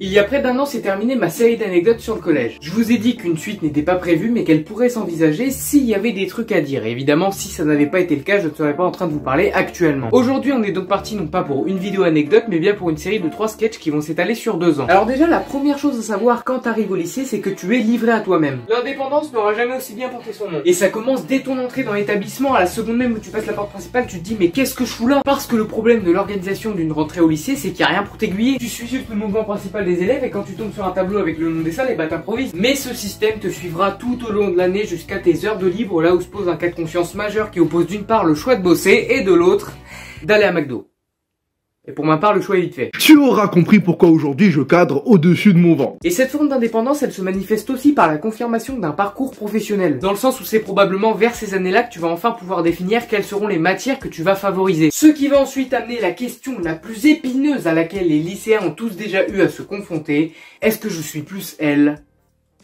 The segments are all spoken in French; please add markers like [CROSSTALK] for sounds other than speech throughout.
Il y a près d'un an s'est terminée ma série d'anecdotes sur le collège. Je vous ai dit qu'une suite n'était pas prévue mais qu'elle pourrait s'envisager s'il y avait des trucs à dire. Et évidemment, si ça n'avait pas été le cas, je ne serais pas en train de vous parler actuellement. Aujourd'hui, on est donc parti non pas pour une vidéo anecdote, mais bien pour une série de trois sketchs qui vont s'étaler sur deux ans. Alors déjà, la première chose à savoir quand t'arrives au lycée, c'est que tu es livré à toi-même. L'indépendance n'aura jamais aussi bien porté son nom. Et ça commence dès ton entrée dans l'établissement, à la seconde même où tu passes la porte principale, tu te dis mais qu'est-ce que je fous là? Parce que le problème de l'organisation d'une rentrée au lycée, c'est qu'il n'y a rien pour t'aiguiller. Tu suis juste le mouvement principal élèves et quand tu tombes sur un tableau avec le nom des salles, et bah t'improvises. Mais ce système te suivra tout au long de l'année jusqu'à tes heures de libre, là où se pose un cas de conscience majeur qui oppose d'une part le choix de bosser et de l'autre d'aller à McDo. Et pour ma part, le choix est vite fait. Tu auras compris pourquoi aujourd'hui je cadre au-dessus de mon ventre. Et cette forme d'indépendance, elle se manifeste aussi par la confirmation d'un parcours professionnel. Dans le sens où c'est probablement vers ces années-là que tu vas enfin pouvoir définir quelles seront les matières que tu vas favoriser. Ce qui va ensuite amener la question la plus épineuse à laquelle les lycéens ont tous déjà eu à se confronter. Est-ce que je suis plus L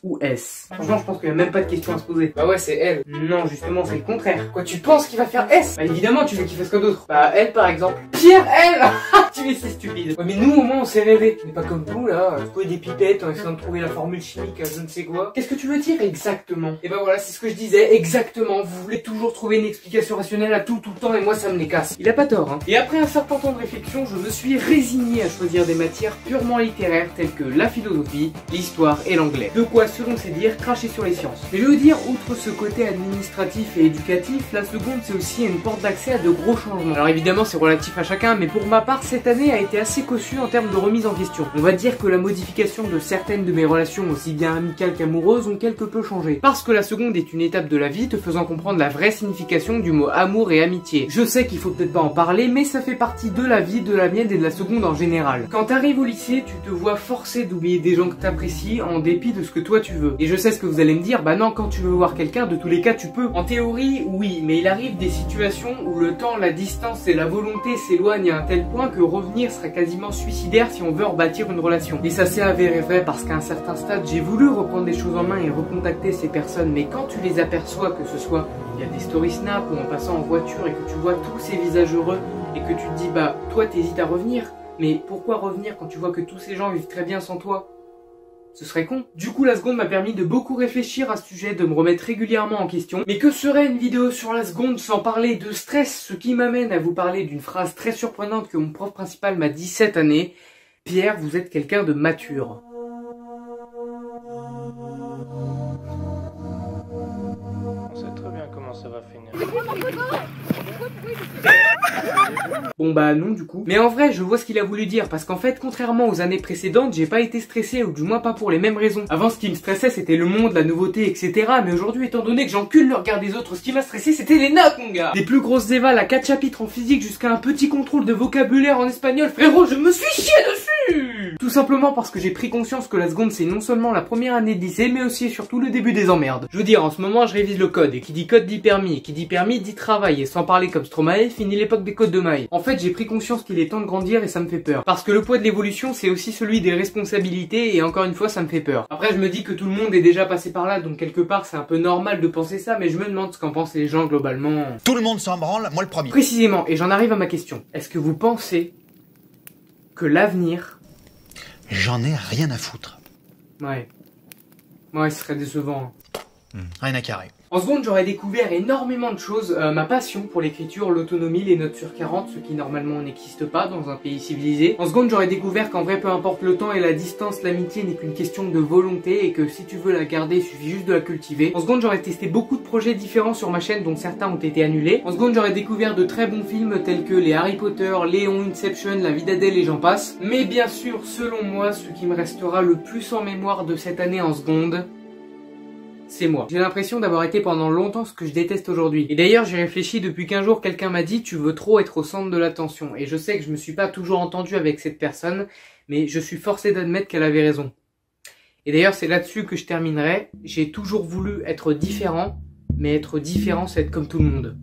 ou S Franchement, je pense qu'il n'y a même pas de question à se poser. Bah ouais, c'est L. Non, justement, c'est le contraire. Quoi, tu penses qu'il va faire S? Bah évidemment, tu veux qu'il fasse quoi d'autre? Bah L par exemple. Pierre L [LAUGHS] Tu es si stupide. Ouais, mais nous, au moins, on s'est rêvé. Tu n'es pas comme nous, là, trouver des pipettes en essayant de trouver la formule chimique à je ne sais quoi. Qu'est-ce que tu veux dire exactement? Et bah voilà, c'est ce que je disais, exactement. Vous voulez toujours trouver une explication rationnelle à tout, tout le temps, et moi, ça me les casse. Il a pas tort, hein. Et après un certain temps de réflexion, je me suis résigné à choisir des matières purement littéraires telles que la philosophie, l'histoire et l'anglais. De quoi selon ses dires, cracher sur les sciences. Mais je veux dire, outre ce côté administratif et éducatif, la seconde c'est aussi une porte d'accès à de gros changements. Alors évidemment c'est relatif à chacun, mais pour ma part cette année a été assez cossue en termes de remise en question. On va dire que la modification de certaines de mes relations, aussi bien amicales qu'amoureuses, ont quelque peu changé. Parce que la seconde est une étape de la vie te faisant comprendre la vraie signification du mot amour et amitié. Je sais qu'il faut peut-être pas en parler, mais ça fait partie de la vie, de la mienne et de la seconde en général. Quand t'arrives au lycée, tu te vois forcé d'oublier des gens que t'apprécies en dépit de ce que toi Et je sais ce que vous allez me dire, bah non, quand tu veux voir quelqu'un, de tous les cas, tu peux. En théorie, oui, mais il arrive des situations où le temps, la distance et la volonté s'éloignent à un tel point que revenir serait quasiment suicidaire si on veut rebâtir une relation. Et ça s'est avéré vrai parce qu'à un certain stade, j'ai voulu reprendre les choses en main et recontacter ces personnes, mais quand tu les aperçois, que ce soit il y a des story snap ou en passant en voiture et que tu vois tous ces visages heureux et que tu te dis, bah, toi, t'hésites à revenir. Mais pourquoi revenir quand tu vois que tous ces gens vivent très bien sans toi? Ce serait con. Du coup, la seconde m'a permis de beaucoup réfléchir à ce sujet, de me remettre régulièrement en question. Mais que serait une vidéo sur la seconde sans parler de stress Ce qui m'amène à vous parler d'une phrase très surprenante que mon prof principal m'a dit cette année. Pierre, vous êtes quelqu'un de mature. On sait très bien comment ça va finir. Bon bah non du coup. Mais en vrai, je vois ce qu'il a voulu dire parce qu'en fait, contrairement aux années précédentes, j'ai pas été stressé ou du moins pas pour les mêmes raisons. Avant, ce qui me stressait, c'était le monde, la nouveauté, etc. Mais aujourd'hui, étant donné que j'encule le regard des autres, ce qui m'a stressé, c'était les notes, mon gars. Des plus grosses évals à 4 chapitres en physique jusqu'à un petit contrôle de vocabulaire en espagnol. Frérot, je me suis chié dessus Tout simplement parce que j'ai pris conscience que la seconde, c'est non seulement la première année de lycée, mais aussi et surtout le début des emmerdes. Je veux dire, en ce moment, je révise le code, et qui dit code dit permis, et qui dit permis dit travail, et sans parler comme Stromae, fini l'époque des codes de maille. En fait, j'ai pris conscience qu'il est temps de grandir et ça me fait peur. Parce que le poids de l'évolution, c'est aussi celui des responsabilités et encore une fois, ça me fait peur. Après, je me dis que tout le monde est déjà passé par là, donc quelque part, c'est un peu normal de penser ça, mais je me demande ce qu'en pensent les gens globalement. Tout le monde s'en branle, moi le premier. Précisément, et j'en arrive à ma question. Est-ce que vous pensez que l'avenir... J'en ai rien à foutre. Ouais. Ouais, ce serait décevant. Rien à carrer. En seconde, j'aurais découvert énormément de choses. Euh, ma passion pour l'écriture, l'autonomie, les notes sur 40, ce qui normalement n'existe pas dans un pays civilisé. En seconde, j'aurais découvert qu'en vrai, peu importe le temps et la distance, l'amitié n'est qu'une question de volonté et que si tu veux la garder, il suffit juste de la cultiver. En seconde, j'aurais testé beaucoup de projets différents sur ma chaîne, dont certains ont été annulés. En seconde, j'aurais découvert de très bons films tels que les Harry Potter, Léon, Inception, La vie d'Adèle et j'en passe. Mais bien sûr, selon moi, ce qui me restera le plus en mémoire de cette année en seconde, c'est moi. J'ai l'impression d'avoir été pendant longtemps ce que je déteste aujourd'hui. Et d'ailleurs, j'ai réfléchi depuis qu'un jour quelqu'un m'a dit tu veux trop être au centre de l'attention. Et je sais que je me suis pas toujours entendu avec cette personne, mais je suis forcé d'admettre qu'elle avait raison. Et d'ailleurs, c'est là-dessus que je terminerai. J'ai toujours voulu être différent, mais être différent, c'est être comme tout le monde.